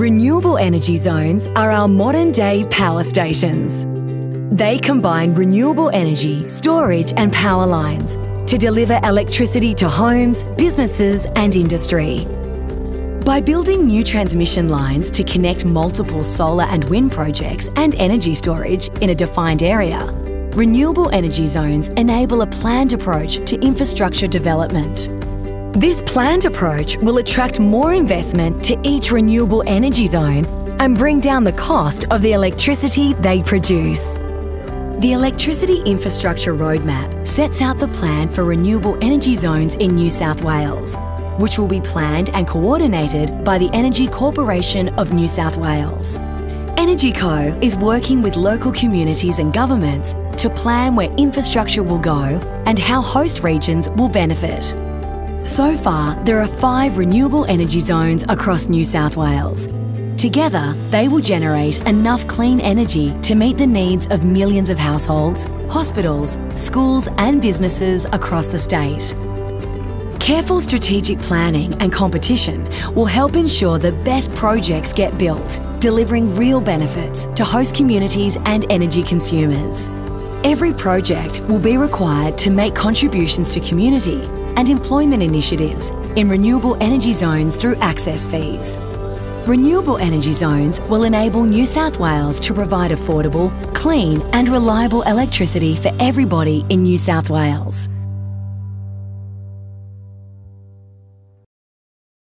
Renewable energy zones are our modern day power stations. They combine renewable energy, storage, and power lines to deliver electricity to homes, businesses, and industry. By building new transmission lines to connect multiple solar and wind projects and energy storage in a defined area, renewable energy zones enable a planned approach to infrastructure development. This planned approach will attract more investment to each renewable energy zone and bring down the cost of the electricity they produce. The Electricity Infrastructure Roadmap sets out the plan for renewable energy zones in New South Wales, which will be planned and coordinated by the Energy Corporation of New South Wales. EnergyCo is working with local communities and governments to plan where infrastructure will go and how host regions will benefit. So far, there are five renewable energy zones across New South Wales. Together, they will generate enough clean energy to meet the needs of millions of households, hospitals, schools, and businesses across the state. Careful strategic planning and competition will help ensure the best projects get built, delivering real benefits to host communities and energy consumers. Every project will be required to make contributions to community and employment initiatives in renewable energy zones through access fees. Renewable energy zones will enable New South Wales to provide affordable, clean and reliable electricity for everybody in New South Wales.